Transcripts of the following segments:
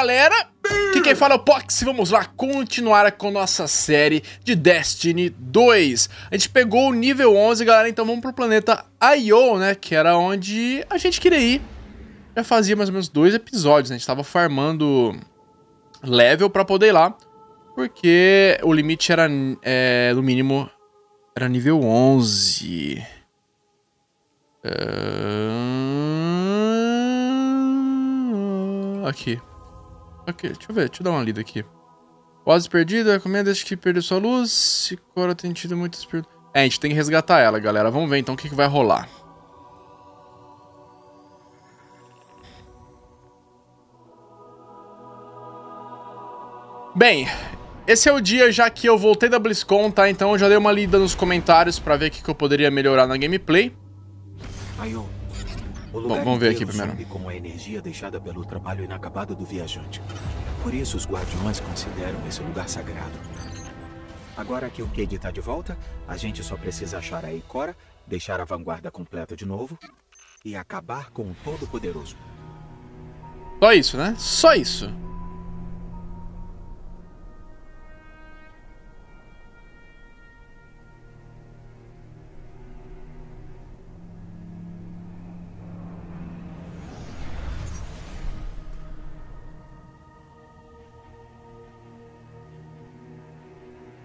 galera? Aqui quem fala é o Pox vamos lá continuar com nossa série de Destiny 2. A gente pegou o nível 11, galera, então vamos pro planeta Io, né? Que era onde a gente queria ir. Já fazia mais ou menos dois episódios, né? A gente tava farmando level pra poder ir lá. Porque o limite era, é, no mínimo, era nível 11. Uh... Aqui. Ok, deixa eu ver, deixa eu dar uma lida aqui. Oase perdida, recomenda que perdeu sua luz. Se Cora tem tido muitas perdas. É, a gente tem que resgatar ela, galera. Vamos ver então o que, que vai rolar. Bem, esse é o dia já que eu voltei da BlizzCon, tá? Então eu já dei uma lida nos comentários pra ver o que, que eu poderia melhorar na gameplay. Ayo, Bom, vamos ver aqui primeiro. como a energia deixada pelo trabalho inacabado do viajante. Por isso os guardiões consideram esse lugar sagrado. Agora que o Cade está de volta, a gente só precisa achar a Ikora, deixar a vanguarda completa de novo e acabar com o Todo-Poderoso. Só isso, né? Só isso.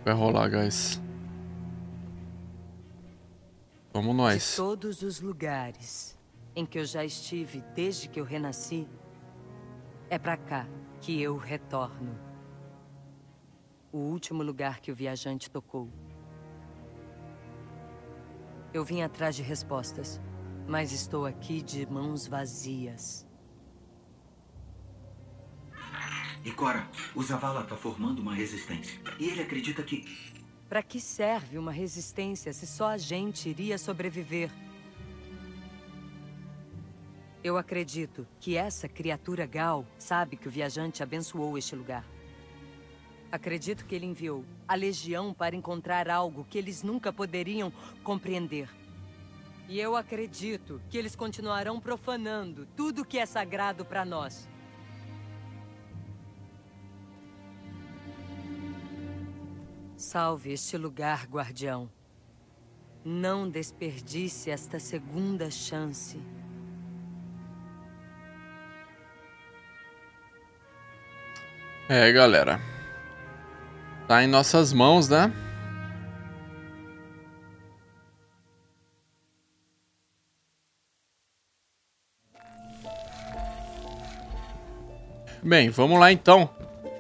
Vai rolar, guys. Vamos nós. De todos os lugares em que eu já estive desde que eu renasci, é pra cá que eu retorno. O último lugar que o viajante tocou. Eu vim atrás de respostas, mas estou aqui de mãos vazias. E Cora, o Zavala está formando uma resistência. E ele acredita que... Para que serve uma resistência se só a gente iria sobreviver? Eu acredito que essa criatura Gal sabe que o viajante abençoou este lugar. Acredito que ele enviou a Legião para encontrar algo que eles nunca poderiam compreender. E eu acredito que eles continuarão profanando tudo que é sagrado para nós. Salve este lugar, guardião. Não desperdice esta segunda chance. É, galera. Tá em nossas mãos, né? Bem, vamos lá então.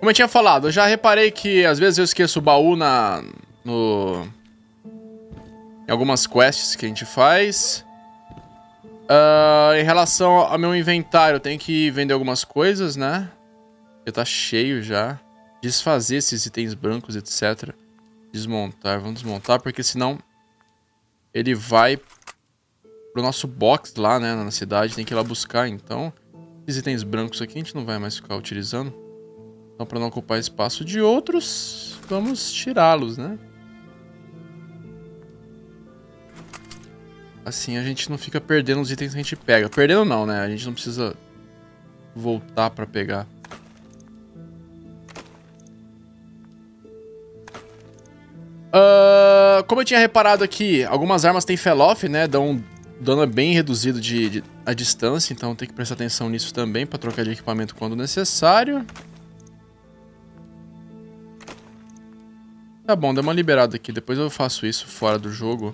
Como eu tinha falado, eu já reparei que às vezes eu esqueço o baú na... No... Em algumas quests que a gente faz. Uh, em relação ao meu inventário, eu tenho que vender algumas coisas, né? Porque tá cheio já. Desfazer esses itens brancos, etc. Desmontar, vamos desmontar, porque senão... Ele vai pro nosso box lá, né, na cidade, tem que ir lá buscar, então... Esses itens brancos aqui a gente não vai mais ficar utilizando. Então, para não ocupar espaço de outros, vamos tirá-los, né? Assim a gente não fica perdendo os itens que a gente pega. Perdendo não, né? A gente não precisa voltar para pegar. Uh, como eu tinha reparado aqui, algumas armas têm fell-off, né? Dão um dano bem reduzido de, de, a distância, então tem que prestar atenção nisso também para trocar de equipamento quando necessário. Tá bom, dá uma liberada aqui. Depois eu faço isso fora do jogo.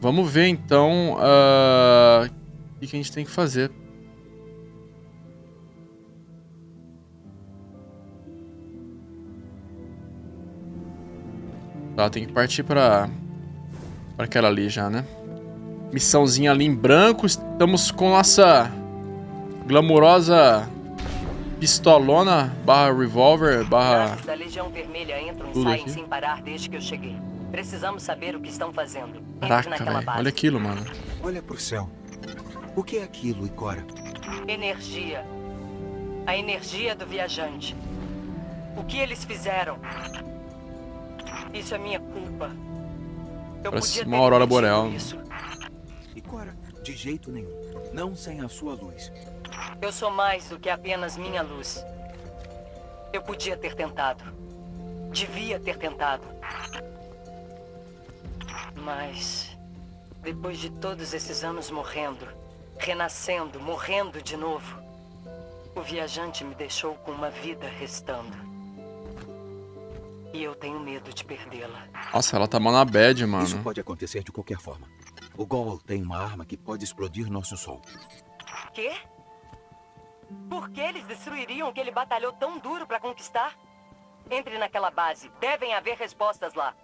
Vamos ver, então, uh, o que a gente tem que fazer. Tá, tem que partir pra, pra aquela ali já, né? Missãozinha ali em branco. Estamos com nossa glamurosa pistolona barra revólver barra... da Legião Vermelha entram e Tudo saem aqui. sem parar desde que eu cheguei. Precisamos saber o que estão fazendo. Entre Caraca, naquela velho. base. Olha aquilo, mano. Olha pro céu. O que é aquilo, Ikora? Energia. A energia do viajante. O que eles fizeram? Isso é minha culpa. Eu Parece podia ter uma aurora boreal. Isso. Ikora, de jeito nenhum. Não sem a sua luz. Eu sou mais do que apenas minha luz. Eu podia ter tentado. Devia ter tentado. Mas. Depois de todos esses anos morrendo, renascendo, morrendo de novo, o viajante me deixou com uma vida restando. E eu tenho medo de perdê-la. Nossa, ela tá mal na bad, mano. Isso pode acontecer de qualquer forma. O Gol tem uma arma que pode explodir nosso sol. Quê? Por que eles destruiriam o que ele batalhou tão duro para conquistar? Entre naquela base. Devem haver respostas lá.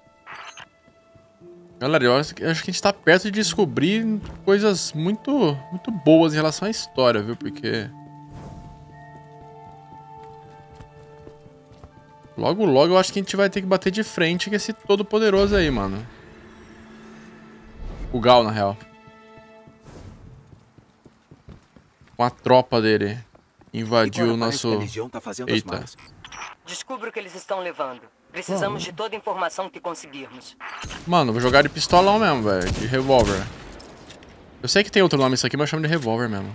Galera, eu acho, que a gente tá perto de descobrir coisas muito, muito boas em relação à história, viu? Porque... Logo, logo eu acho que a gente vai ter que bater de frente com esse todo poderoso aí, mano. O Gal, na real. Com a tropa dele. Invadiu o nosso... Tá Eita. Descubra o que eles estão levando. Precisamos de toda a informação que conseguirmos. Mano, vou jogar de pistolão mesmo, velho. De revólver. Eu sei que tem outro nome isso aqui, mas eu chamo de revólver mesmo.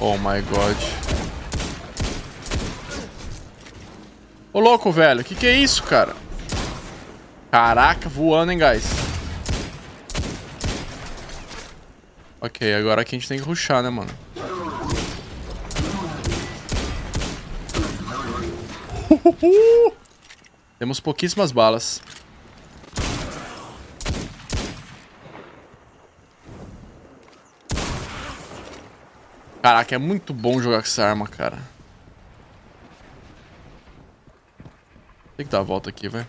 Oh my god. Ô louco, velho. Que que é isso, cara? Caraca, voando, hein, guys. Ok, agora aqui a gente tem que ruxar, né, mano? Temos pouquíssimas balas. Caraca, é muito bom jogar com essa arma, cara. Tem que dar a volta aqui, vai.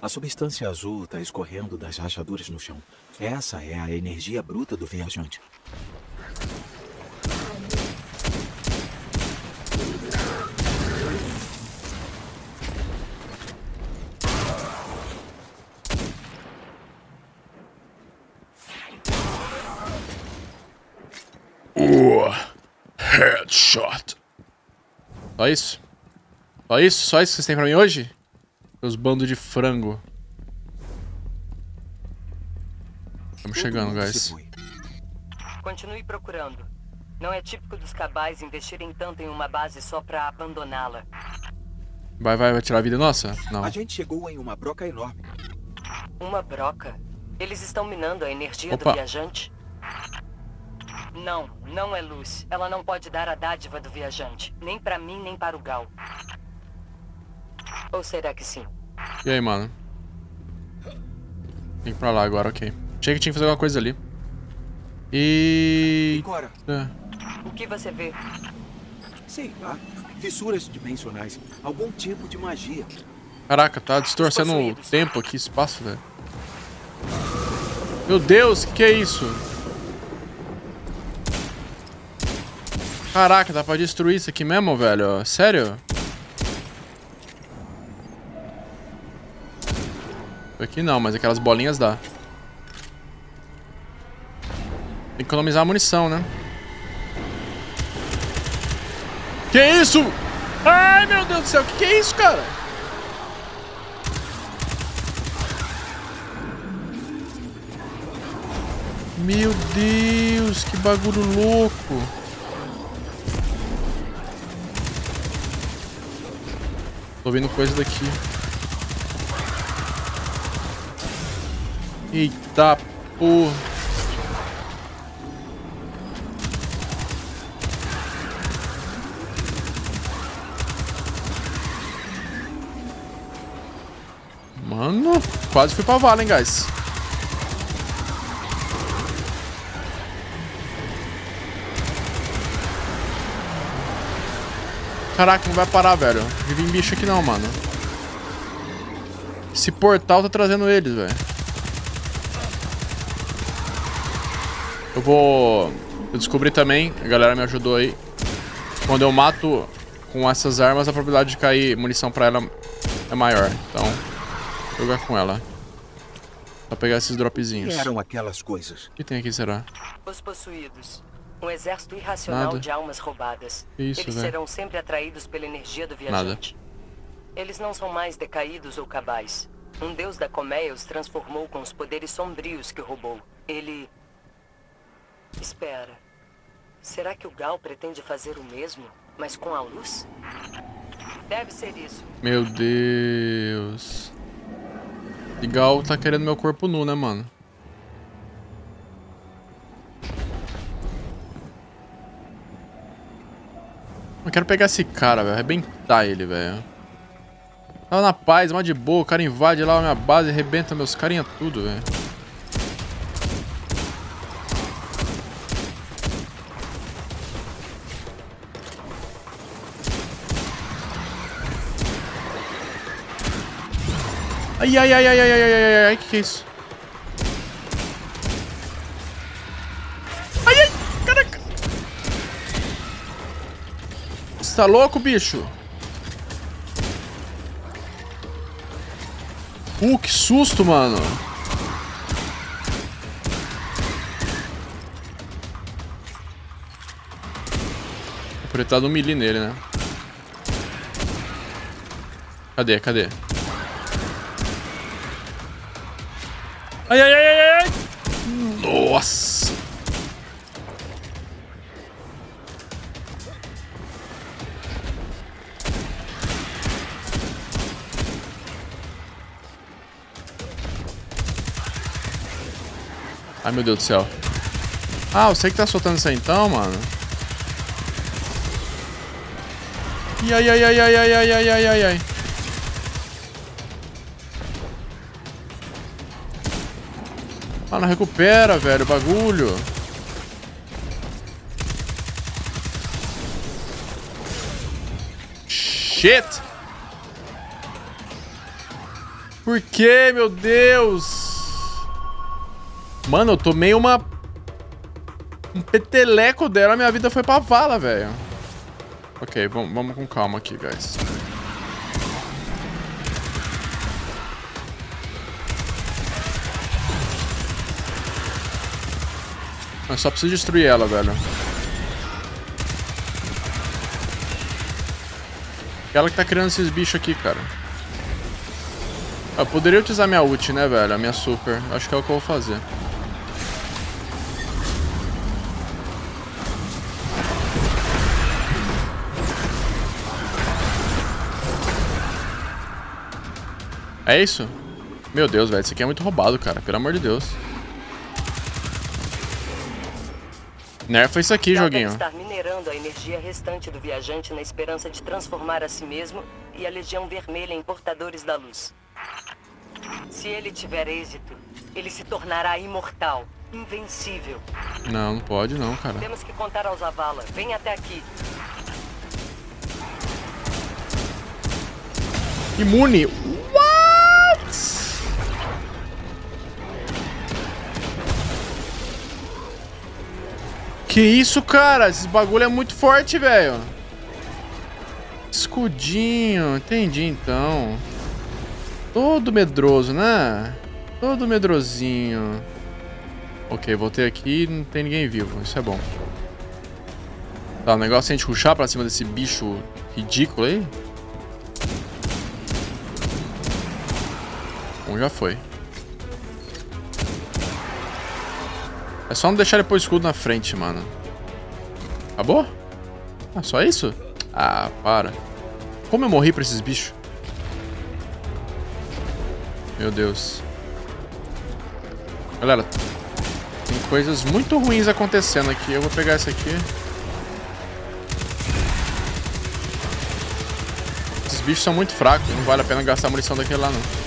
A substância azul está escorrendo das rachaduras no chão. Essa é a energia bruta do viajante. Uh, headshot. Só isso? Só isso? Só isso que vocês têm pra mim hoje? Meus bandos de frango. Estamos chegando, guys. Continue procurando. Não é típico dos cabais investirem tanto em uma base só pra abandoná-la. Vai, vai, vai tirar a vida nossa? Não. A gente chegou em uma broca enorme. Uma broca? Eles estão minando a energia Opa. do viajante? Não, não é luz. Ela não pode dar a dádiva do viajante. Nem pra mim, nem para o Gal. Ou será que sim? E aí, mano? Tem que ir pra lá agora, ok. Achei que tinha que fazer alguma coisa ali. E... Agora, É. O que você vê? sei lá, fissuras dimensionais. Algum tipo de magia. Caraca, tá distorcendo o tempo aqui, espaço, velho. Meu Deus, que que é isso? Caraca, dá pra destruir isso aqui mesmo, velho? Sério? Aqui não, mas aquelas bolinhas dá. Tem que economizar a munição, né? Que isso? Ai, meu Deus do céu, que que é isso, cara? Meu Deus, que bagulho louco. Tô vendo coisa daqui. Eita porra. Mano, quase fui pra vala, hein, guys. Caraca, não vai parar, velho. Não vim bicho aqui não, mano. Esse portal tá trazendo eles, velho. Eu vou... Eu descobri também, a galera me ajudou aí. Quando eu mato com essas armas, a probabilidade de cair munição pra ela é maior. Então, vou jogar com ela. Só pegar esses O dropzinhos. que eram aquelas coisas? O que tem aqui, será? Os possuídos. Um exército irracional Nada. de almas roubadas. Isso, Eles velho. serão sempre atraídos pela energia do viajante. Eles não são mais decaídos ou cabais. Um deus da colmeia os transformou com os poderes sombrios que roubou. Ele... Espera. Será que o Gal pretende fazer o mesmo? Mas com a luz? Deve ser isso. Meu Deus. Igual tá querendo meu corpo nu, né, mano? Eu quero pegar esse cara, velho. Arrebentar ele, velho. Tava na paz, mas de boa. O cara invade lá a minha base arrebenta meus carinha tudo, velho. Ai, ai, ai, ai, ai, ai, ai, ai, ai, que que é isso? Tá louco, bicho? Uh, que susto, mano. Apertado um melee nele, né? Cadê, cadê? Ai, ai, ai, ai, ai. Nossa. Ai, meu Deus do céu. Ah, você que tá soltando isso aí então, mano? Ai, ai, ai, ai, ai, ai, ai, ai, ai, ai. Ah, não recupera, velho, o bagulho. Shit! Por que, meu Deus? Mano, eu tomei uma... Um peteleco dela, minha vida foi pra vala, velho. Ok, vamos, vamos com calma aqui, guys. Mas só preciso destruir ela, velho. Ela que tá criando esses bichos aqui, cara. Eu poderia utilizar minha ult, né, velho? A minha super. Acho que é o que eu vou fazer. É isso? Meu Deus, velho. Isso aqui é muito roubado, cara. Pelo amor de Deus. Nerfa isso aqui, joguinho. estar minerando a energia restante do viajante na esperança de transformar a si mesmo e a Legião Vermelha em portadores da luz. Se ele tiver êxito, ele se tornará imortal, invencível. Não, não pode não, cara. Temos que contar aos Avala. Vem até aqui. Imune. Que isso, cara? Esse bagulho é muito forte, velho. Escudinho. Entendi, então. Todo medroso, né? Todo medrosinho. Ok, voltei aqui e não tem ninguém vivo. Isso é bom. Tá, o negócio é a gente ruxar pra cima desse bicho ridículo aí. Bom, já foi. É só não deixar ele pôr escudo na frente, mano. Acabou? Ah, só isso? Ah, para. Como eu morri pra esses bichos? Meu Deus. Galera, tem coisas muito ruins acontecendo aqui. Eu vou pegar esse aqui. Esses bichos são muito fracos. Não vale a pena gastar munição daquele lá, não.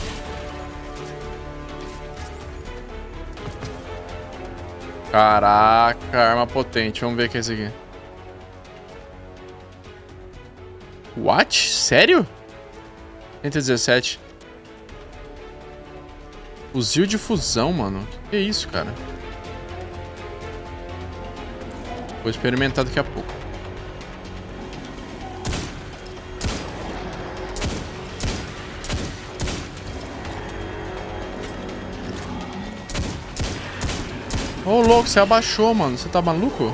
Caraca, arma potente. Vamos ver o que é isso aqui. What? Sério? 117. Fuzil de fusão, mano. Que é isso, cara? Vou experimentar daqui a pouco. Ô, oh, louco, você abaixou, mano. Você tá maluco?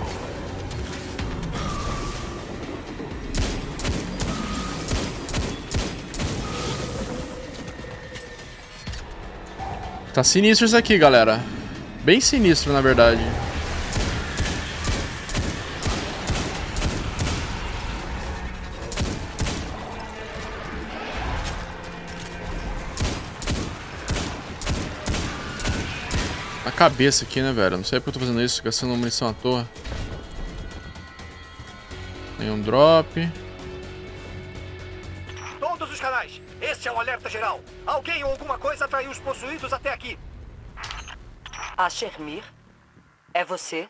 Tá sinistro isso aqui, galera. Bem sinistro, na verdade. Na cabeça aqui, né, velho? Não sei porque eu tô fazendo isso, gastando munição à toa. Tem um drop. Todos os canais, este é um alerta geral. Alguém ou alguma coisa atraiu os possuídos até aqui. A Shermir? É você?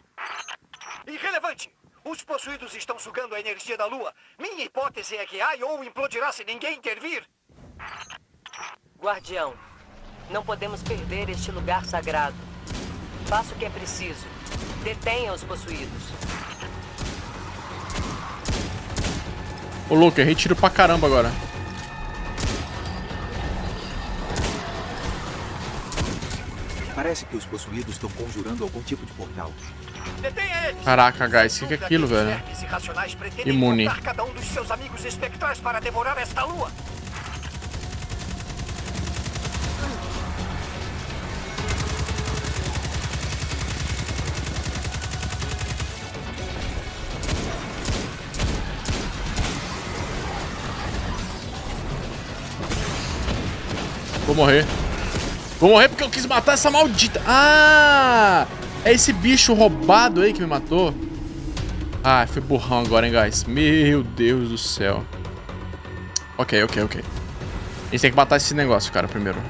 Irrelevante! Os possuídos estão sugando a energia da lua. Minha hipótese é que AI ou implodirá se ninguém intervir. Guardião, não podemos perder este lugar sagrado. Faça o que é preciso. Detenha os possuídos. Ô, louco, errei tiro pra caramba agora. Parece que os possuídos estão conjurando algum tipo de portal. Detenha eles! Caraca, guys, o que, que é aquilo, velho? pretendem Imune. cada um dos seus amigos espectrais para devorar esta lua. Vou morrer. Vou morrer porque eu quis matar essa maldita. Ah! É esse bicho roubado aí que me matou. Ah, foi burrão agora, hein, guys. Meu Deus do céu. Ok, ok, ok. A gente tem que matar esse negócio, cara, primeiro.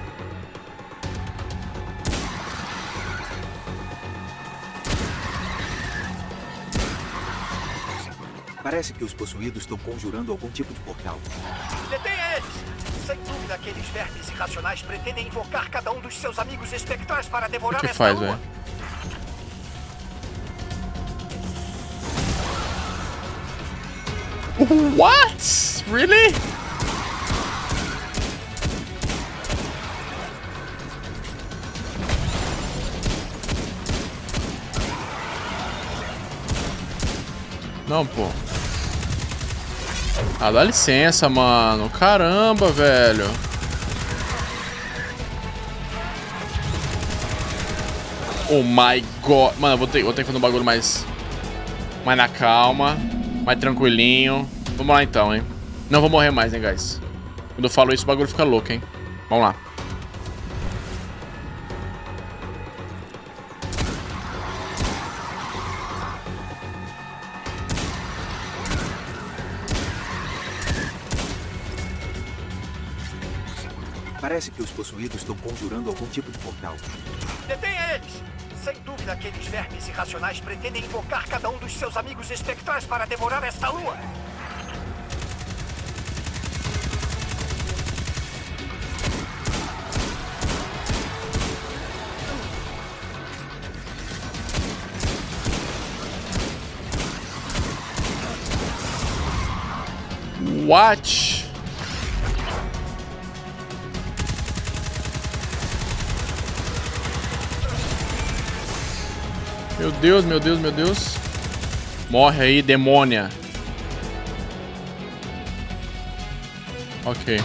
Parece que os possuídos estão conjurando algum tipo de portal. Detenha eles! Sem dúvida, aqueles vermes irracionais pretendem invocar cada um dos seus amigos espectrais para O devorar que esta faz, velho? What? Really? Não, pô. Ah, dá licença, mano. Caramba, velho. Oh my god. Mano, eu vou ter, vou ter que fazer um bagulho mais. Mais na calma. Mais tranquilinho. Vamos lá então, hein. Não vou morrer mais, hein, guys. Quando eu falo isso, o bagulho fica louco, hein. Vamos lá. Os possuídos estão conjurando algum tipo de portal. Detenha eles! Sem dúvida, aqueles vermes irracionais pretendem invocar cada um dos seus amigos espectrais para devorar esta lua. What? Deus, meu Deus, meu Deus. Morre aí, demônia. Ok.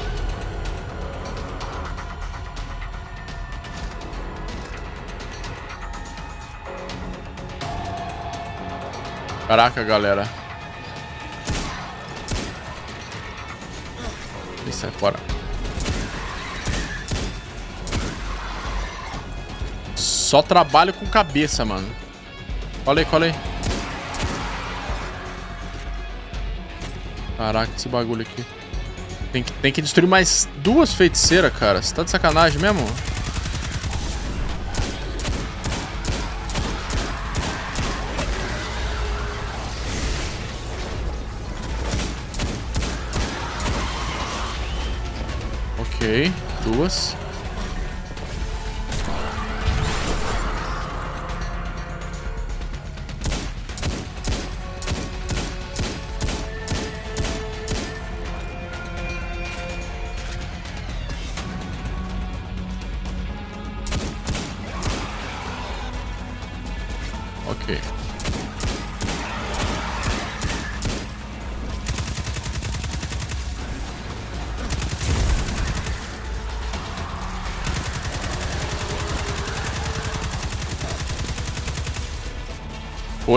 Caraca, galera. E sai fora. Só trabalho com cabeça, mano. Cola aí, cola aí. Caraca, esse bagulho aqui. Tem que, tem que destruir mais duas feiticeiras, cara. Você tá de sacanagem mesmo? Ok, duas.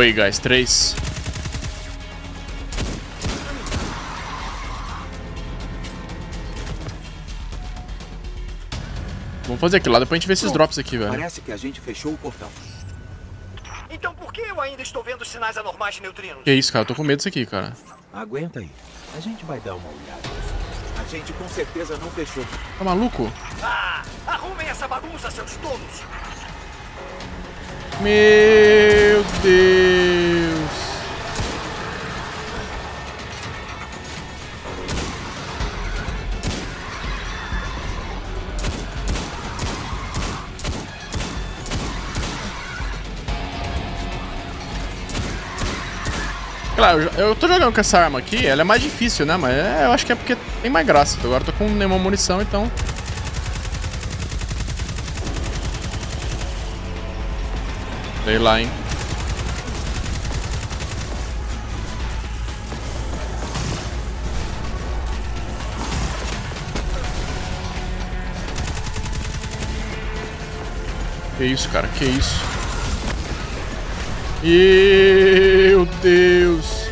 Oi, guys, três. Vamos fazer aquilo lá, depois a gente vê esses drops aqui, velho. Parece que a gente fechou o portão. Então por que eu ainda estou vendo sinais anormais de neutrinos? Que isso, cara? Eu tô com medo disso aqui, cara. Aguenta aí. A gente vai dar uma olhada. A gente com certeza não fechou. Tá maluco? Ah, arrumem essa bagunça, seus tolos! Meu Deus. Claro, eu tô jogando com essa arma aqui, ela é mais difícil, né? Mas é, eu acho que é porque tem mais graça. Agora eu tô com nenhuma munição, então... Sei lá, hein? Que isso, cara? Que isso? Meu Deus!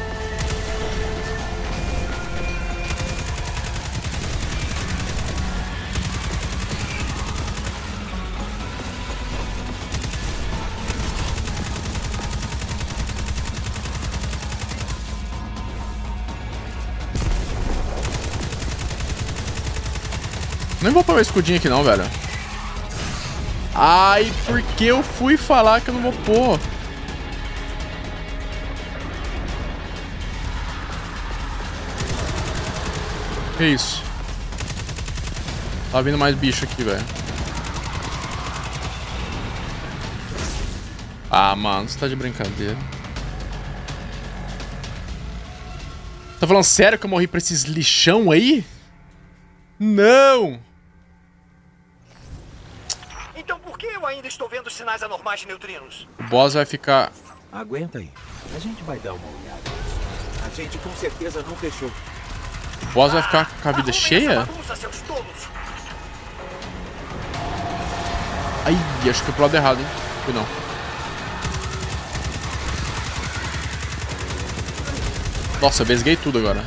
Meu escudinho aqui não, velho. Ai, porque eu fui falar que eu não vou pôr? Que isso? Tá vindo mais bicho aqui, velho. Ah, mano, você tá de brincadeira. Tá falando sério que eu morri pra esses lixão aí? Não! Então por que eu ainda estou vendo sinais anormais de neutrinos? O boss vai ficar... Aguenta aí. A gente vai dar uma olhada. A gente com certeza não fechou. O boss vai ficar com a vida cheia? Bagunça, seus tolos! Ai, acho que foi pro lado errado, hein? Fui não. Nossa, besguei tudo agora.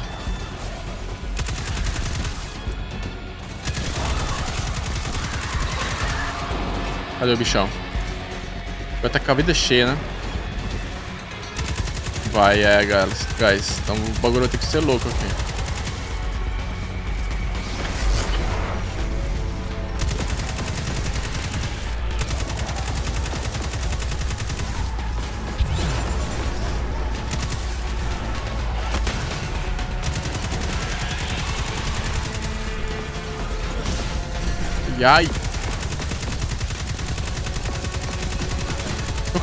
Cadê o bichão? Vai estar com a vida cheia, né? Vai, é, guys. guys. Então o bagulho ter que ser louco aqui. Ai.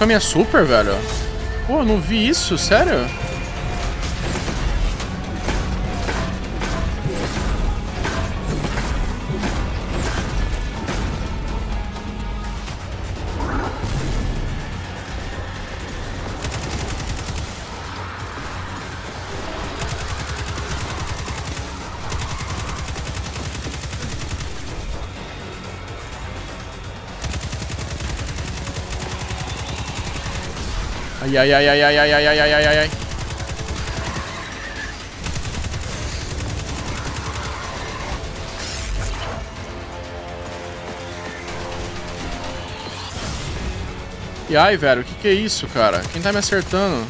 Com a minha super, velho. Pô, não vi isso, sério? Ai, ai, ai, ai, ai, ai, ai, ai, ai, ai, ai. E ai, velho, o que que é isso, cara? Quem tá me acertando?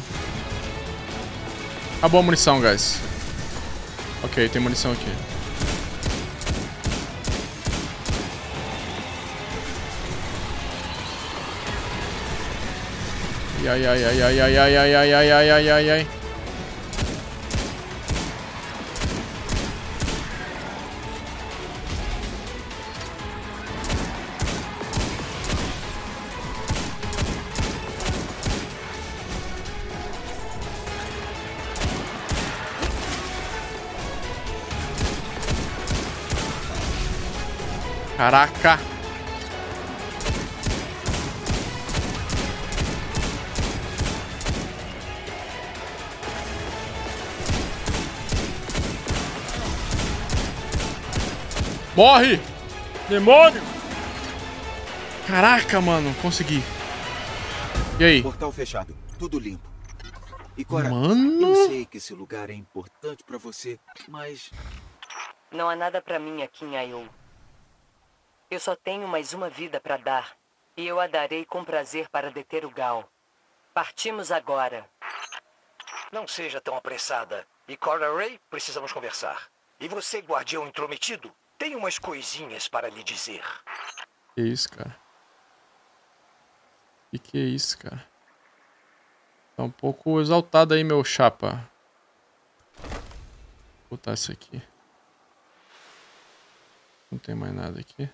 Acabou a munição, guys. Ok, tem munição aqui. Ai, ai, ai, ai, ai, ai, ai, ai, ai, ai, ai, ai. Caraca! Morre! Demônio! Caraca, mano, consegui. E aí? Portal fechado. Tudo limpo. E Cora, Mano. eu sei que esse lugar é importante pra você, mas Não há nada pra mim aqui em Aiou. Eu só tenho mais uma vida para dar. E eu a darei com prazer para deter o Gal. Partimos agora. Não seja tão apressada. E Cora Ray, precisamos conversar. E você, guardião intrometido, tem umas coisinhas para lhe dizer. Que isso, cara? Que que é isso, cara? Tá um pouco exaltado aí, meu chapa. Vou botar isso aqui. Não tem mais nada aqui.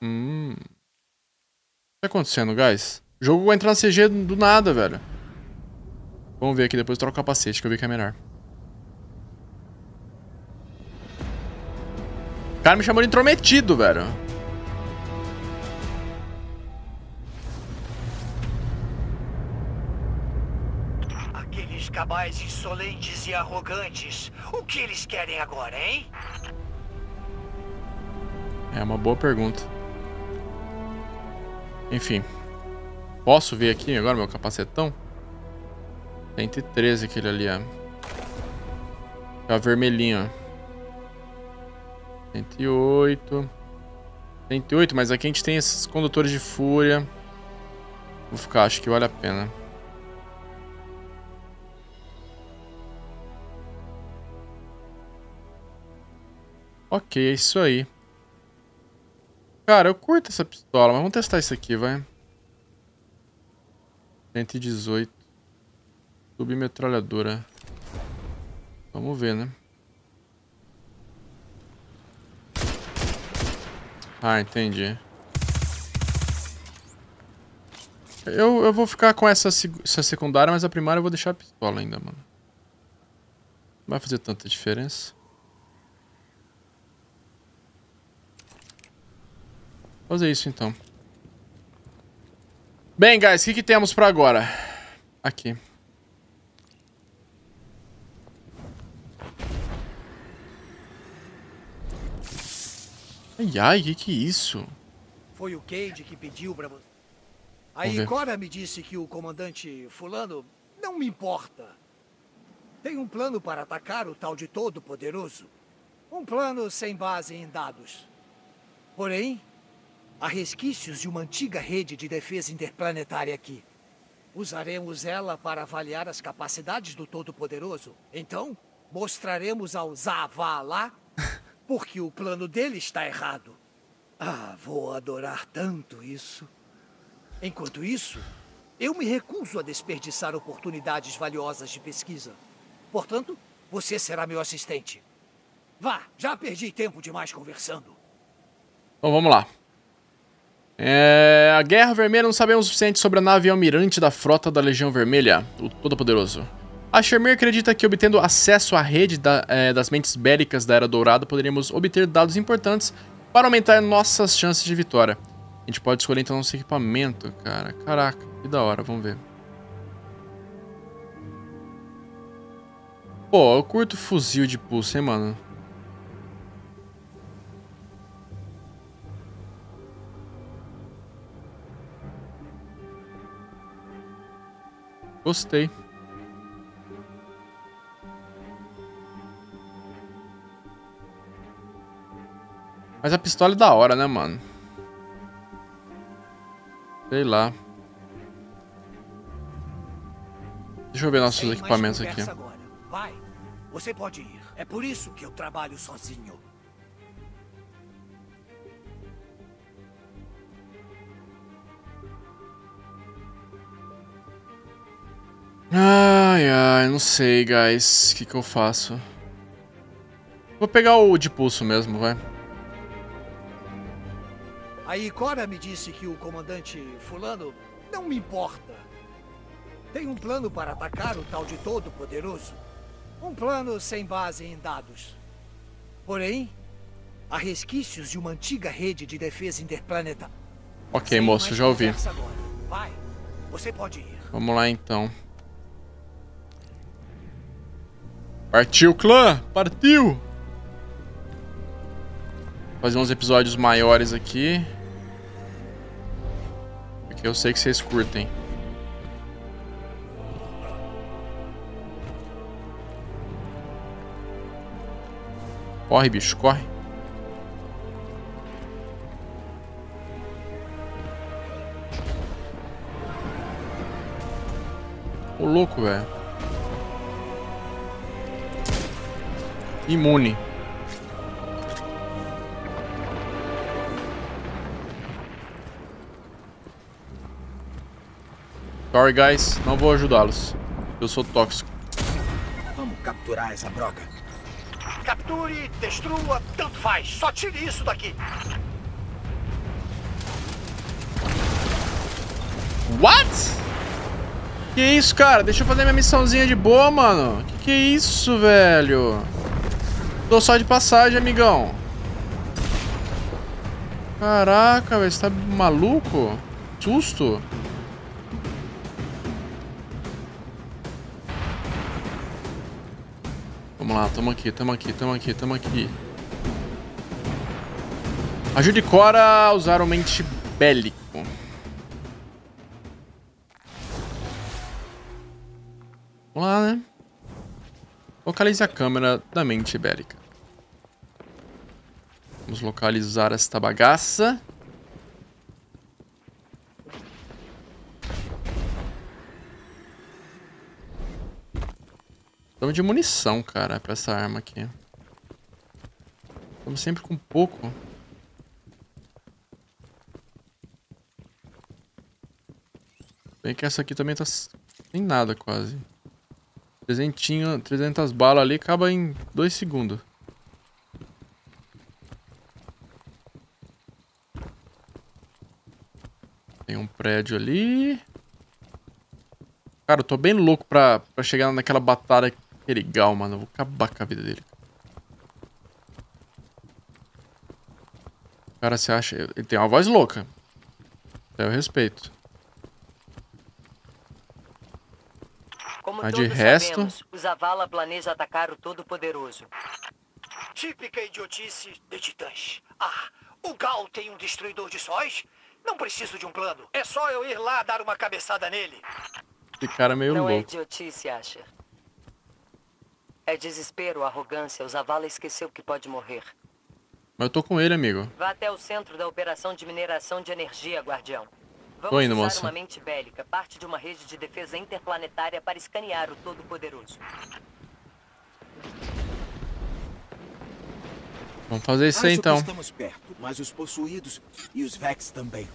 Hum. O que tá acontecendo, guys? O jogo vai entrar na CG do nada, velho. Vamos ver aqui, depois troca o capacete, que eu vi que é melhor. Cara me chamou de intrometido, velho. Aqueles cabais insolentes e arrogantes. O que eles querem agora, hein? É uma boa pergunta. Enfim. Posso ver aqui agora meu capacetão? 113 aquele ali, ó. Tá vermelhinho, ó. 108. 108, mas aqui a gente tem esses condutores de fúria. Vou ficar, acho que vale a pena. Ok, é isso aí. Cara, eu curto essa pistola, mas vamos testar isso aqui, vai. 118. Submetralhadora. Vamos ver, né? Ah, entendi. Eu, eu vou ficar com essa, essa secundária, mas a primária eu vou deixar a pistola ainda, mano. Não vai fazer tanta diferença. Vou fazer isso então. Bem, guys, o que, que temos pra agora? Aqui. Ai, ai, que que é isso? Foi o Cade que pediu pra você. Aí Cora me disse que o comandante fulano não me importa. Tem um plano para atacar o tal de Todo-Poderoso. Um plano sem base em dados. Porém, há resquícios de uma antiga rede de defesa interplanetária aqui. Usaremos ela para avaliar as capacidades do Todo-Poderoso. Então, mostraremos ao Zavala porque o plano dele está errado. Ah, vou adorar tanto isso. Enquanto isso, eu me recuso a desperdiçar oportunidades valiosas de pesquisa. Portanto, você será meu assistente. Vá, já perdi tempo demais conversando. Então vamos lá. É... A Guerra Vermelha não sabemos o suficiente sobre a nave almirante da frota da Legião Vermelha, o Todo-Poderoso. A Shermir acredita que obtendo acesso à rede da, é, das mentes bélicas da Era Dourada, poderíamos obter dados importantes para aumentar nossas chances de vitória. A gente pode escolher então nosso equipamento, cara. Caraca, que da hora, vamos ver. Pô, eu curto fuzil de pulso, hein, mano. Gostei. Mas a pistola é da hora, né, mano? Sei lá. Deixa eu ver nossos equipamentos aqui. Agora. Vai, você pode ir. É por isso que eu trabalho sozinho. Ai, ai, não sei, guys. O que, que eu faço? Vou pegar o de pulso mesmo, vai. Aí Cora me disse que o comandante fulano não me importa. Tem um plano para atacar o tal de Todo-Poderoso. Um plano sem base em dados. Porém, há resquícios de uma antiga rede de defesa interplanetária. Ok, moço, já ouvi. Vai, você pode ir. Vamos lá então. Partiu, clã! Partiu! Fazer uns episódios maiores aqui que eu sei que vocês curtem. Corre, bicho, corre. o louco, velho. Imune. Sorry, guys. Não vou ajudá-los. Eu sou tóxico. Vamos capturar essa broca. Capture, destrua, tanto faz. Só tire isso daqui. What? Que isso, cara? Deixa eu fazer minha missãozinha de boa, mano. Que que é isso, velho? Tô só de passagem, amigão. Caraca, velho. Você tá maluco? Susto. Tamo aqui, tamo aqui, tamo aqui, tamo aqui. Ajude Cora a usar o mente bélico. Vamos lá, né? Localize a câmera da mente bélica. Vamos localizar esta bagaça. Estamos de munição, cara, pra essa arma aqui. Estamos sempre com pouco. Bem que essa aqui também tá sem nada quase. Trezentinho, 300 balas ali acaba em 2 segundos. Tem um prédio ali. Cara, eu tô bem louco pra, pra chegar naquela batalha que é legal, mano. Eu vou acabar com a vida dele. O cara, você acha... Ele tem uma voz louca. Eu respeito. Como Mas de todos resto- sabemos, o Zavala planeja atacar o Todo-Poderoso. Típica idiotice de titãs. Ah, o Gal tem um destruidor de sóis? Não preciso de um plano. É só eu ir lá dar uma cabeçada nele. Esse cara é meio Não é louco. idiotice, Asher. É desespero, arrogância. O Zavala esqueceu que pode morrer. Mas eu tô com ele, amigo. Vá até o centro da operação de mineração de energia, Guardião. Vamos Tô indo, usar moça. uma mente bélica, parte de uma rede de defesa interplanetária para escanear o Todo-Poderoso. Vamos fazer isso Acho aí, então. que estamos perto, mas os possuídos e os Vex também.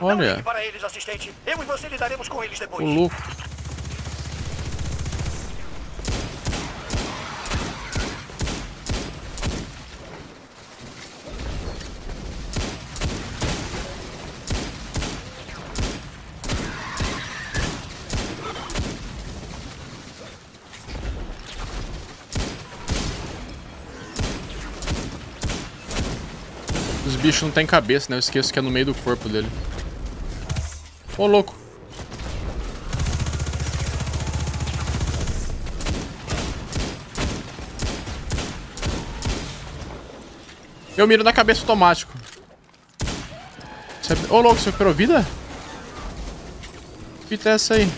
Não Olha, para eles, assistente. Eu e você lidaremos com eles o depois. louco. Os bichos não têm cabeça, né? Eu esqueço que é no meio do corpo dele. Ô, louco. Eu miro na cabeça automático. Ô, louco, você recuperou vida? Que fita é essa aí?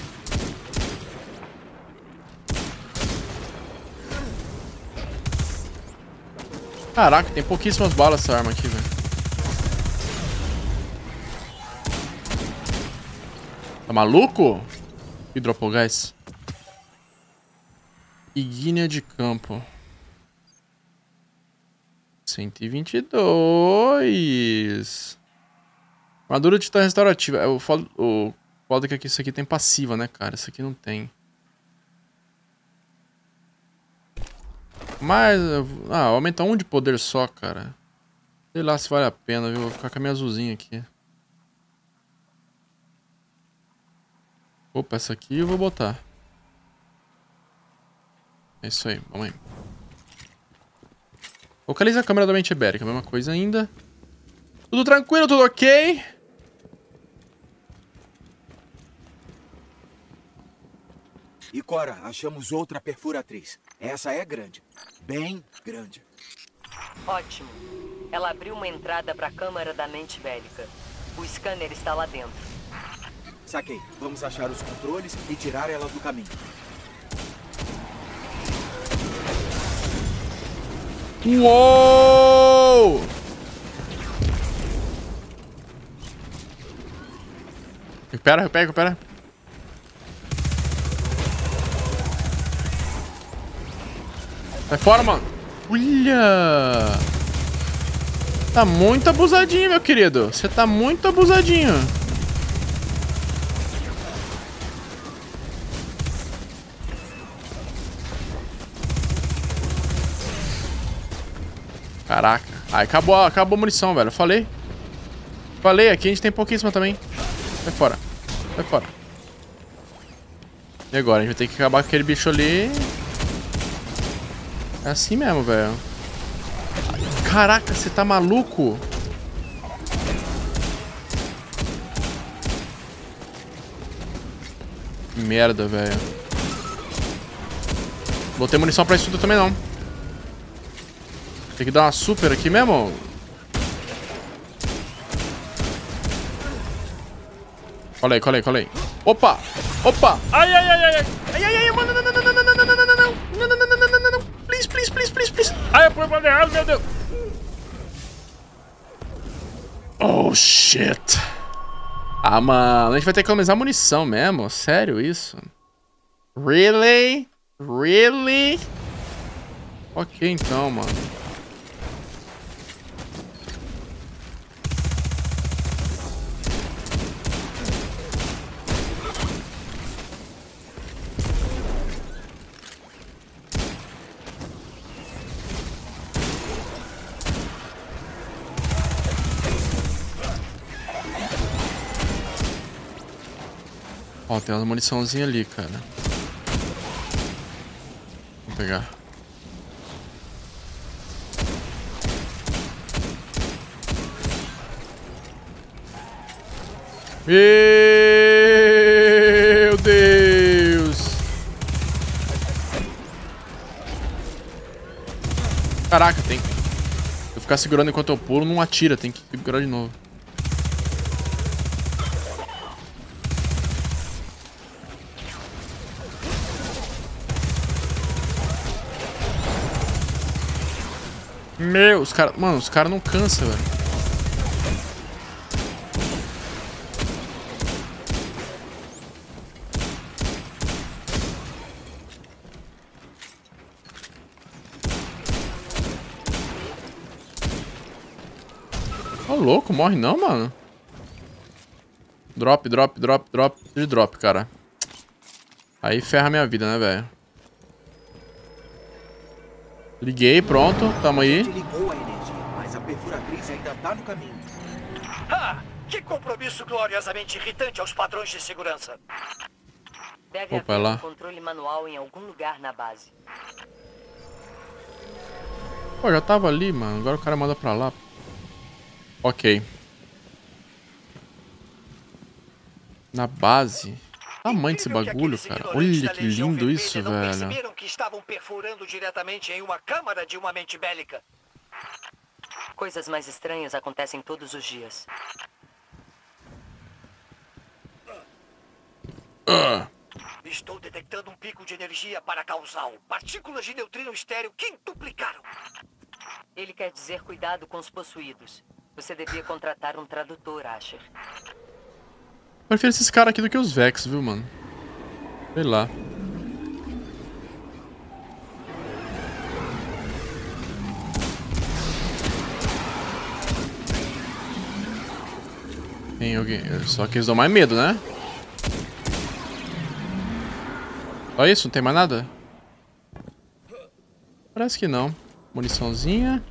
Caraca, tem pouquíssimas balas essa arma aqui, velho. Tá maluco? Hidropogás. Ignia de campo. 122. Armadura de titã restaurativa. É o foda, o foda é que isso aqui tem passiva, né, cara? Isso aqui não tem. Mas. eu Ah, aumenta um de poder só, cara. Sei lá se vale a pena, viu? Vou ficar com a minha azulzinha aqui. Opa, essa aqui eu vou botar. É isso aí, vamos aí. Localiza a câmera da mente ibérica, mesma coisa ainda. Tudo tranquilo, tudo ok? E Cora, achamos outra perfuratriz. Essa é grande. Bem grande. Ótimo. Ela abriu uma entrada para a câmara da mente bélica. O scanner está lá dentro. Saquei. Vamos achar os controles e tirar ela do caminho. Uou! Recupera, recupera, recupera. Sai fora, mano. Olha! Tá muito abusadinho, meu querido. Você tá muito abusadinho. Caraca. Ai, acabou, acabou a munição, velho. Falei. Falei, aqui a gente tem pouquíssima também. Vai fora. Vai fora. E agora? A gente vai ter que acabar com aquele bicho ali. É assim mesmo, velho. Caraca, você tá maluco? Merda, velho. Vou ter munição pra isso tudo também, não. Tem que dar uma super aqui mesmo. Cola aí, cola aí, cola aí. Opa! Opa! Ai, ai, ai, ai, ai! Ai, ai, ai, mano, não, não, não, não, não, não, não, não, não, não, não, não, não, não, não, não, não, please, please, please, please, please. Ai, eu fui pra errado, meu Deus. Oh, shit. Ah, mano, a gente vai ter que economizar munição mesmo? Sério isso? Really? Really? Ok, então, mano. Ó, tem uma muniçãozinha ali, cara. Vou pegar. Meu Deus! Caraca, tem que... Eu ficar segurando enquanto eu pulo, não atira, tem que segurar de novo. Meu, os caras... Mano, os caras não cansam, velho. Ô, louco, morre não, mano. Drop, drop, drop, drop. De drop, cara. Aí ferra minha vida, né, velho? Liguei, pronto, tamo aí. ligou a energia, mas a perfuratriz ainda tá no caminho. Ah, que compromisso gloriosamente irritante aos padrões de segurança. Deve Opa, haver lá. um controle manual em algum lugar na base. Pô, já tava ali, mano. Agora o cara manda pra lá. Ok. Na base. Tamanho desse Incrível que bagulho, cara. Olha que lindo isso, não velho. perceberam que estavam perfurando diretamente em uma câmara de uma mente bélica. Coisas mais estranhas acontecem todos os dias. Ah, Estou detectando um pico de energia para causal. Partículas de neutrino estéreo quintuplicaram. Ele quer dizer cuidado com os possuídos. Você devia contratar um tradutor, Asher. Prefiro esses caras aqui do que os Vex, viu, mano? Sei lá. Tem alguém. Só que eles dão mais medo, né? Só isso? Não tem mais nada? Parece que não. Muniçãozinha.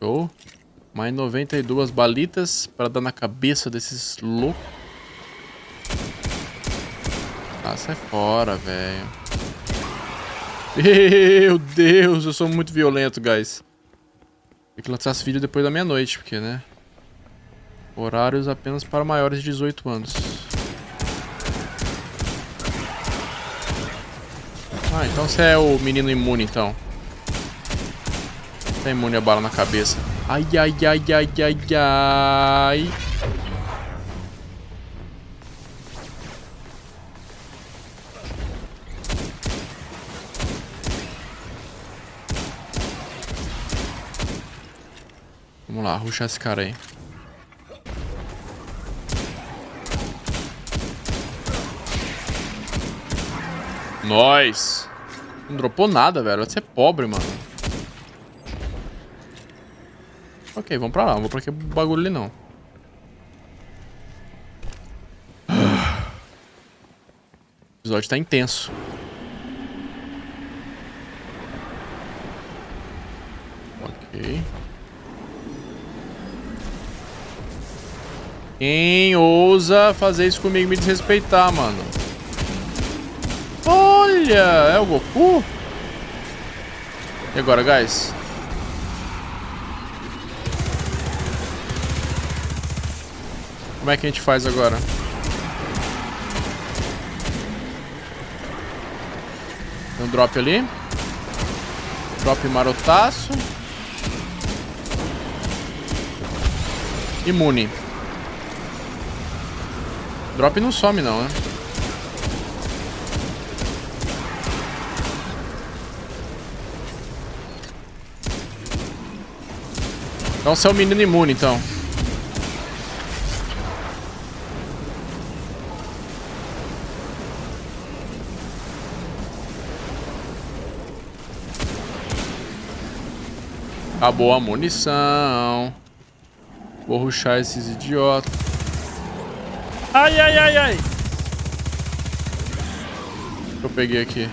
Show. Mais 92 balitas pra dar na cabeça desses loucos. Ah, sai fora, velho. Meu Deus, eu sou muito violento, guys. Tem que lançar esse vídeo depois da meia-noite, porque, né? Horários apenas para maiores de 18 anos. Ah, então você é o menino imune, então. Você é imune a bala na cabeça. Ai, ai, ai, ai, ai, ai. Lá, ruxar esse cara aí. Nós. Não dropou nada, velho. Vai ser pobre, mano. Ok, vamos pra lá. Não vou pra aquele bagulho ali, não. O episódio tá intenso. Ok. Quem ousa fazer isso comigo me desrespeitar, mano? Olha, é o Goku? E agora, guys? Como é que a gente faz agora? Tem um drop ali. Drop marotaço. Imune. Drop não some não, né? Então você é o menino imune, então. Acabou a munição. Vou ruxar esses idiotas. Ai, ai, ai, ai. Eu peguei aqui.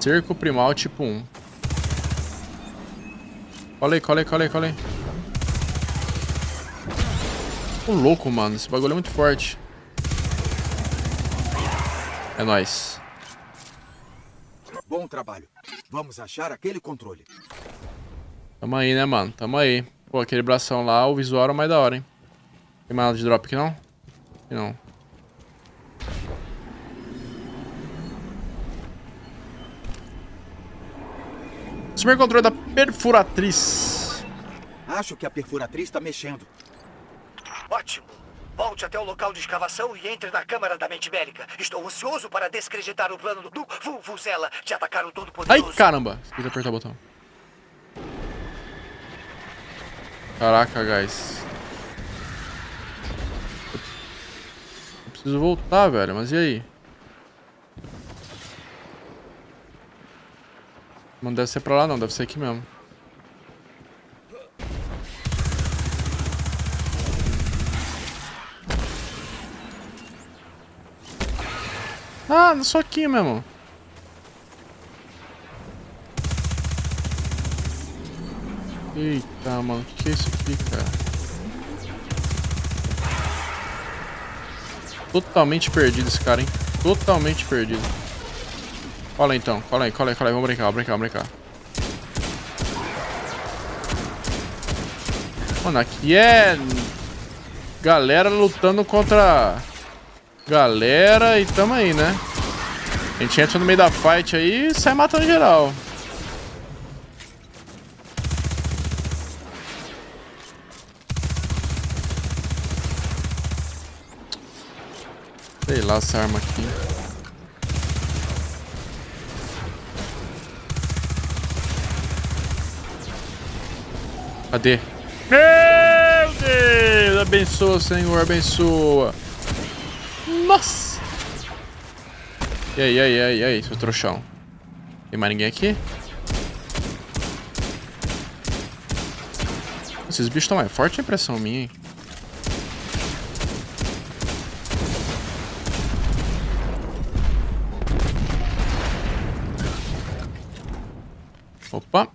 Cerco primal tipo 1. Cola aí, cola aí, cola aí, cola aí. Ô louco, mano. Esse bagulho é muito forte. É nóis. Bom trabalho. Vamos achar aquele controle. Tamo aí, né, mano? Tamo aí. Pô, aquele bração lá, o visual era mais da hora, hein? Tem mais nada de drop aqui, não? Aqui não. Super controle da perfuratriz. Acho que a perfuratriz está mexendo. Ótimo. Volte até o local de escavação e entre na câmara da mente bélica. Estou ansioso para descreditar o plano do Vuvuzela de atacar o Todo-Poderoso. Ai, caramba. Esqueci apertar o botão. Caraca, guys. Preciso voltar, velho. Mas e aí? Não deve ser pra lá, não. Deve ser aqui mesmo. Ah, sou aqui mesmo. Eita, mano, o que, que é isso aqui, cara? Totalmente perdido esse cara, hein? Totalmente perdido. Cola aí, então, cola aí, cola aí, cola aí. Vamos brincar, vamos brincar, vamos brincar. Mano, aqui é... Galera lutando contra... Galera e tamo aí, né? A gente entra no meio da fight aí e sai matando geral. Sei lá essa arma aqui. Cadê? Meu Deus! Abençoa, Senhor, abençoa. Nossa! E aí, e aí, e aí, aí, seu trouxão? Tem mais ninguém aqui? Esses bichos estão mais fortes, é impressão minha, hein? Opa,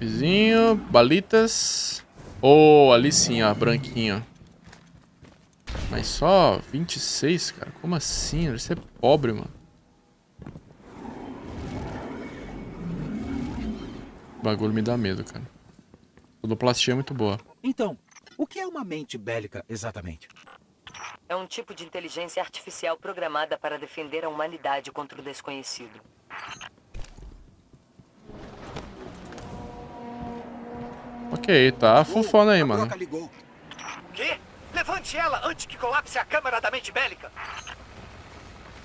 dropzinho, balitas. Oh, ali sim, ó, branquinho. Mas só 26, cara? Como assim? Deve ser pobre, mano. O bagulho me dá medo, cara. Sonoplastia é muito boa. Então, o que é uma mente bélica exatamente? É um tipo de inteligência artificial programada para defender a humanidade contra o desconhecido. Ok, tá fufona aí, mano. ligou. Quê? Levante ela antes que colapse a câmara da mente bélica.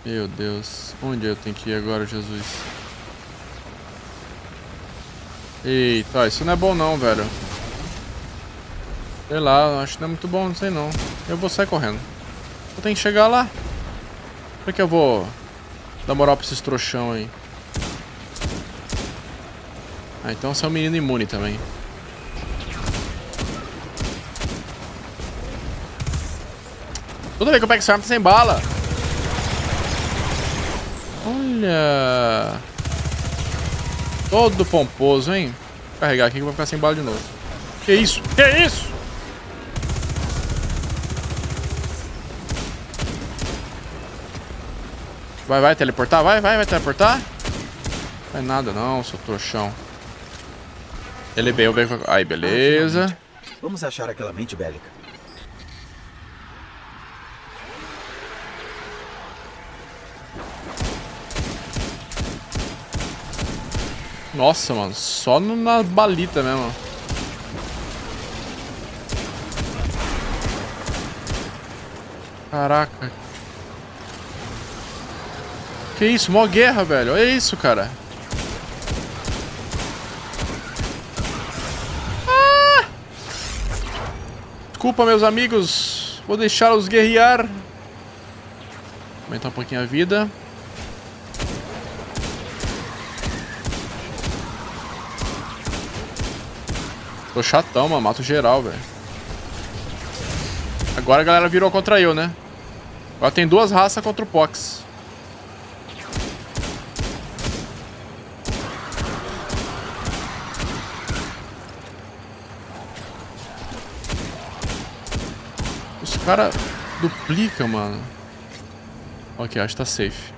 Meu Deus. Onde eu tenho que ir agora, Jesus? Eita, isso não é bom não, velho. Sei lá, acho que não é muito bom, não sei não. Eu vou sair correndo. Eu tenho que chegar lá. Por que eu vou dar moral pra esses trouxão aí? Ah, então você é um menino imune também. Toda vez que eu pego essa arma tá sem bala. Olha. Todo pomposo, hein? Vou carregar aqui que eu vou ficar sem bala de novo. Que isso? Que isso? Vai, vai teleportar? Vai, vai, vai teleportar? Não é nada não, seu trouxão. Ele veio, veio. Aí, beleza. Vamos achar aquela mente bélica. Nossa, mano, só na balita mesmo. Caraca. Que isso, mó guerra, velho. Olha isso, cara. Ah! Desculpa, meus amigos. Vou deixá-los guerrear. Aumentar um pouquinho a vida. Tô chatão, mano. Mato geral, velho. Agora a galera virou contra eu, né? Agora tem duas raças contra o Pox. Os caras duplicam, mano. Ok, acho que tá safe.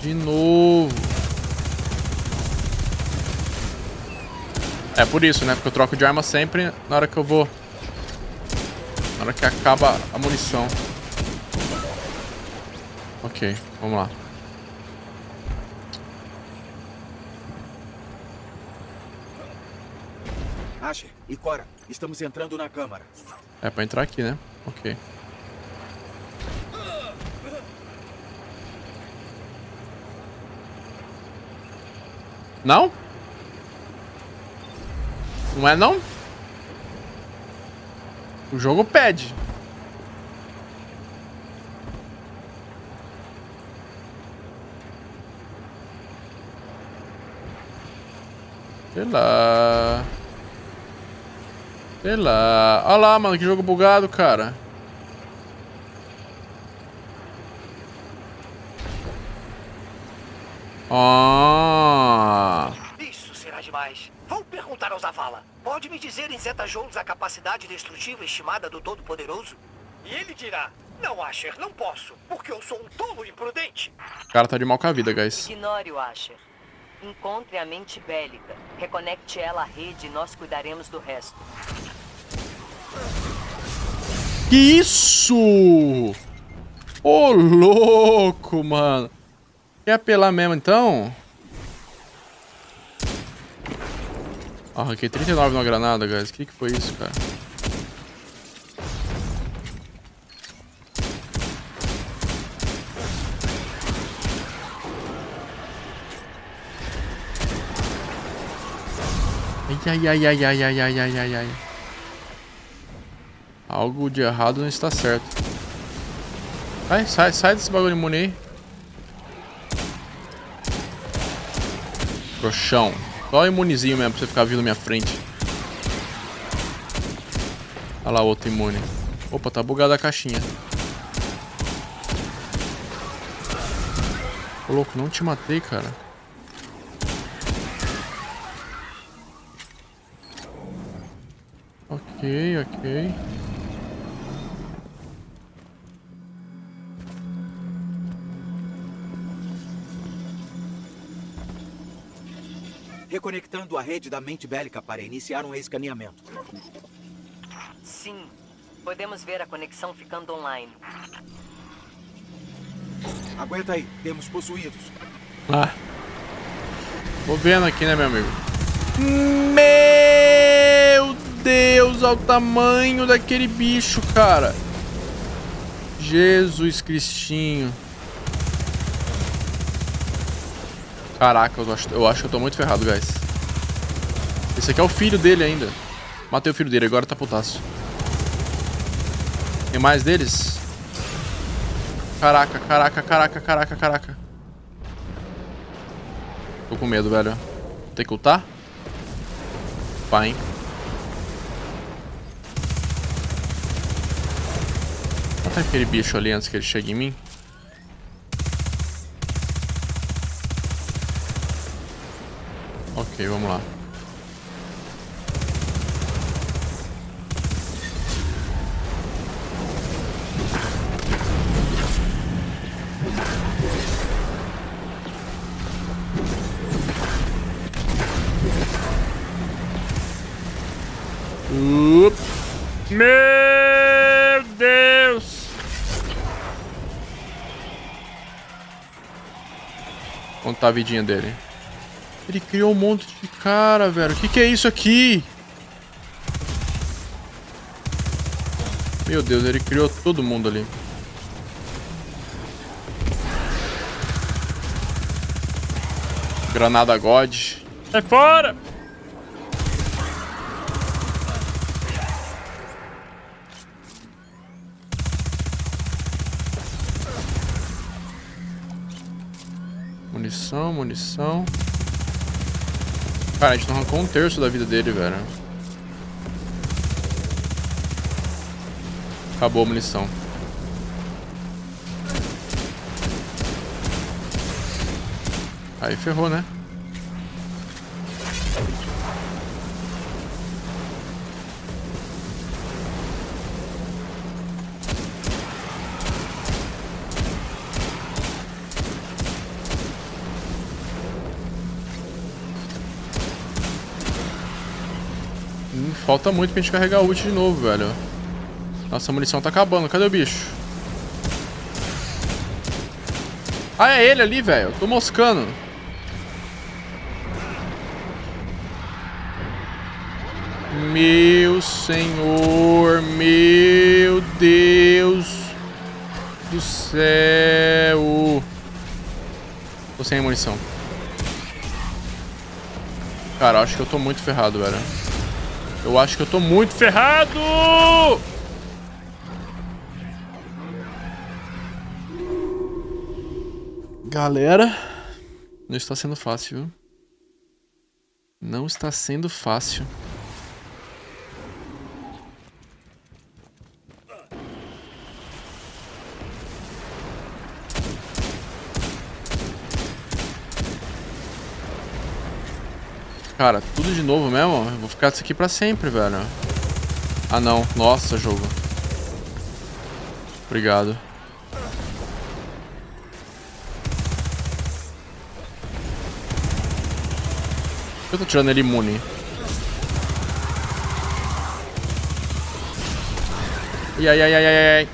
De novo. É por isso, né? Porque eu troco de arma sempre na hora que eu vou... Na hora que acaba a munição. Ok, vamos lá. Asher e Cora, estamos entrando na câmara. É pra entrar aqui, né? Ok. Não? Não é não? O jogo pede. Sei lá. Sei lá. Olha lá, mano, que jogo bugado, cara. Ah. Isso será demais. Vou perguntar ao Zavala. Pode me dizer em zetajoules a capacidade destrutiva estimada do Todo-Poderoso? E ele dirá, não, Asher, não posso, porque eu sou um tolo imprudente. O cara tá de mal com a vida, guys. Ignore o Asher. Encontre a mente bélica. Reconecte ela à rede e nós cuidaremos do resto. Que isso? Ô, louco, mano. Quer apelar mesmo, então? Arranquei 39 na granada, guys. O que, que foi isso, cara? Ai, ai, ai, ai, ai, ai, ai, ai, ai. Algo de errado não está certo. Sai, sai, sai desse bagulho imune aí. Trouxão. Só imunizinho mesmo pra você ficar vindo na minha frente. Olha lá outro imune. Opa, tá bugada a caixinha. Ô, louco, não te matei, cara. Ok, ok. Reconectando a rede da mente bélica para iniciar um escaneamento. Sim. Podemos ver a conexão ficando online. Aguenta aí, temos possuídos. Ah. Vou vendo aqui, né, meu amigo? Meu Deus, olha o tamanho daquele bicho, cara. Jesus Cristinho. Caraca, eu acho, eu acho que eu tô muito ferrado, guys. Esse aqui é o filho dele ainda. Matei o filho dele, agora tá putaço. Tem mais deles? Caraca, caraca, caraca, caraca, caraca. Tô com medo, velho. Tem que ultar? Pai. Mata aquele bicho ali antes que ele chegue em mim. Ok, vamos lá. Meu Deus! Quanto tá a vidinha dele? Ele criou um monte de cara, velho. O que, que é isso aqui? Meu Deus, ele criou todo mundo ali. Granada God. Sai fora! Munição, munição. Cara, a gente não arrancou um terço da vida dele, velho. Acabou a munição. Aí ferrou, né? Falta muito pra gente carregar o ult de novo, velho. Nossa, munição tá acabando. Cadê o bicho? Ah, é ele ali, velho. Tô moscando. Meu senhor, meu Deus do céu. Tô sem munição. Cara, acho que eu tô muito ferrado, velho. Eu acho que eu tô muito ferrado! Galera, não está sendo fácil, viu? Não está sendo fácil. Cara, tudo de novo mesmo? Eu vou ficar isso aqui pra sempre, velho. Ah, não. Nossa, jogo. Obrigado. Eu tô tirando ele imune. Ai, ai, ai, ai, ai,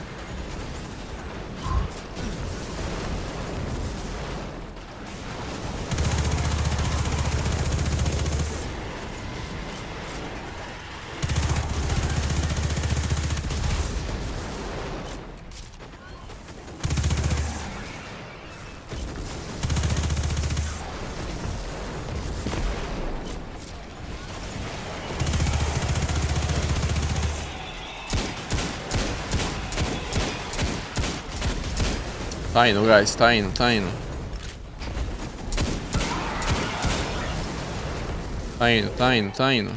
Tá indo, guys. Tá indo, tá indo. Tá indo, tá indo, tá indo.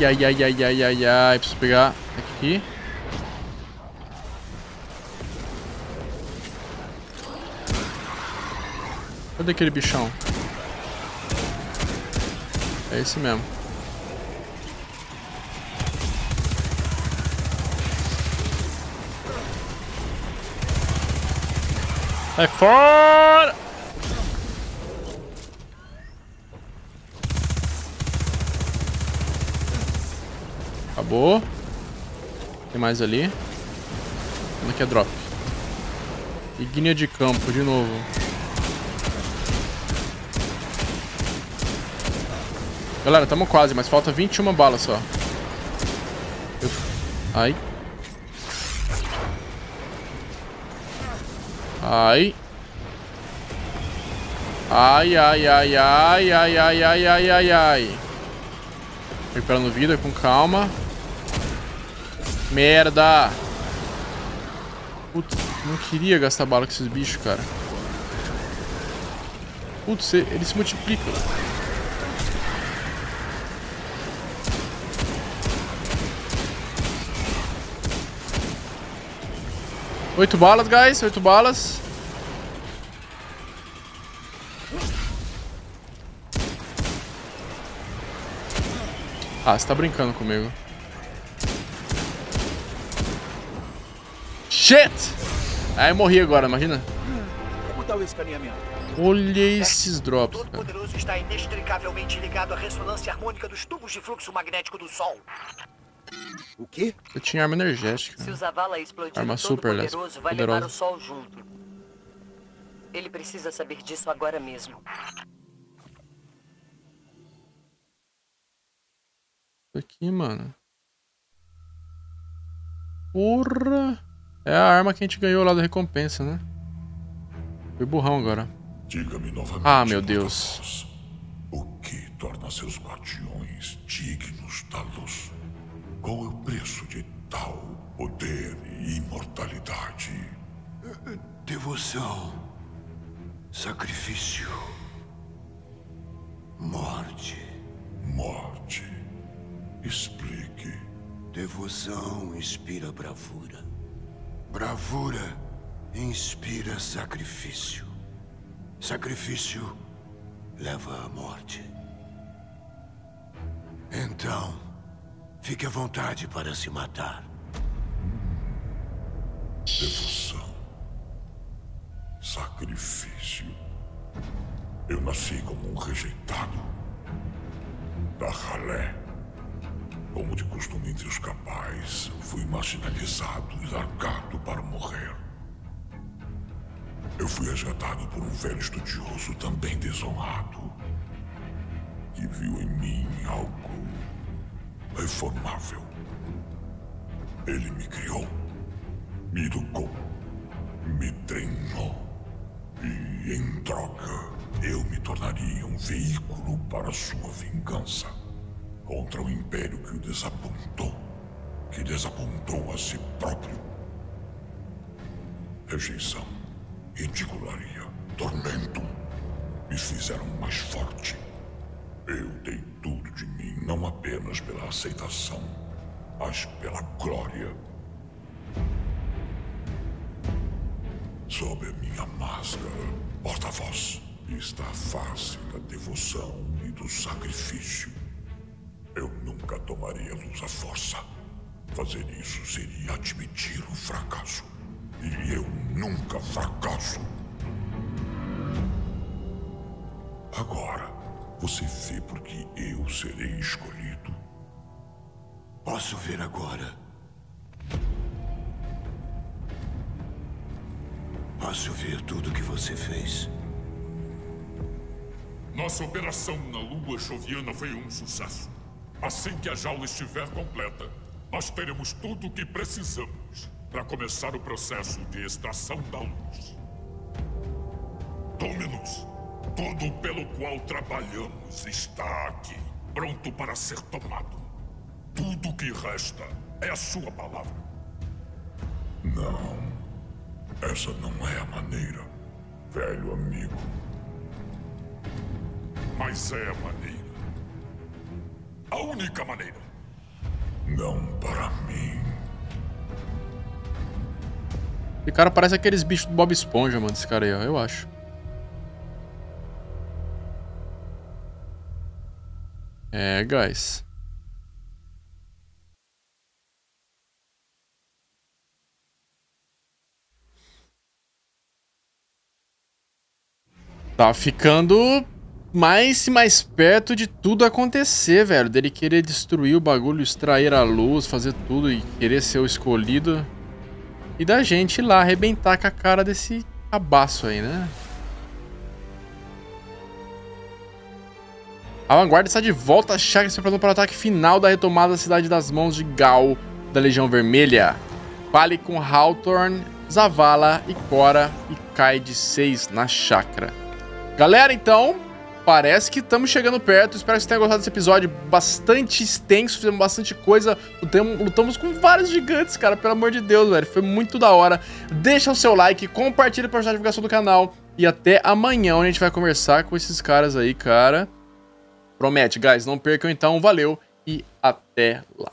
Ai, ai, ai, ai, ai, ai. Preciso pegar aqui. Cadê aquele bichão? É esse mesmo. Sai fora! Acabou. Tem mais ali. Onde é que é drop? Ignia de campo, de novo. Galera, tamo quase, mas falta 21 balas só. Eu... Ai. Ai. Ai, ai, ai, ai, ai, ai, ai, ai, ai, ai. Recuperando vida com calma. Merda! Putz, não queria gastar bala com esses bichos, cara. Putz, eles se multiplicam. Oito balas, guys. Oito balas. Ah, você tá brincando comigo. Shit! Aí morri agora, imagina. Como tá o escaneamento? Olha esses drops, Todo poderoso está inextricavelmente ligado à ressonância harmônica dos tubos de fluxo magnético do Sol. O quê? Eu tinha arma energética. Se o Zavala explodir Arma todo super poderoso, vai poderosa. levar o Sol junto. Ele precisa saber disso agora mesmo. Isso aqui, mano. Porra! É a arma que a gente ganhou lá da recompensa, né? Foi burrão agora. Diga-me novamente. Ah, meu Deus. porta-voz, O que torna seus guardiões dignos da luz? Qual é o preço de tal poder e imortalidade? Devoção. Sacrifício. Morte. Morte. Explique. Devoção inspira bravura. Bravura inspira sacrifício. Sacrifício leva à morte. Então, fique à vontade para se matar. Devoção. Sacrifício. Eu nasci como um rejeitado. Da ralé. Como de costume entre os capazes, fui marginalizado e largado para morrer. Eu fui resgatado por um velho estudioso também desonrado. Que viu em mim algo reformável. Ele me criou, me educou, me treinou. E em troca, eu me tornaria um veículo para sua vingança contra o império que o desapontou, que desapontou a si próprio. Rejeição, ridicularia, tormento me fizeram mais forte. Eu dei tudo de mim, não apenas pela aceitação, mas pela glória. Sob a minha máscara, porta-voz, está a face da devoção e do sacrifício. Eu nunca tomaria a luz à força. Fazer isso seria admitir o fracasso. E eu nunca fracasso. Agora, você vê porque eu serei escolhido. Posso ver agora. Posso ver tudo que você fez. Nossa operação na Lua Joviana foi um sucesso. Assim que a jaula estiver completa, nós teremos tudo o que precisamos para começar o processo de extração da luz. Dominus, tudo pelo qual trabalhamos está aqui, pronto para ser tomado. Tudo o que resta é a sua palavra. Não, essa não é a maneira, velho amigo. Mas é a maneira. A única maneira. Não para mim. Esse cara parece aqueles bichos do Bob Esponja, mano, esse cara aí, ó. Eu acho. É, guys. Tá ficando mais e mais perto de tudo acontecer, velho. Dele querer destruir o bagulho, extrair a luz, fazer tudo e querer ser o escolhido. E da gente ir lá arrebentar com a cara desse cabaço aí, né? A vanguarda está de volta a Chaga se preparando para o ataque final da retomada da cidade das mãos de Gal da Legião Vermelha. Fale com Hawthorne, Zavala e Cora e cai de 6 na chakra. Galera, então, parece que estamos chegando perto. Espero que vocês tenham gostado desse episódio bastante extenso, fizemos bastante coisa. Lutamos, lutamos com vários gigantes, cara, pelo amor de Deus, velho. Foi muito da hora. Deixa o seu like, compartilha para ajudar a divulgação do canal. E até amanhã, onde a gente vai conversar com esses caras aí, cara. Promete, guys. Não percam então. Valeu e até lá.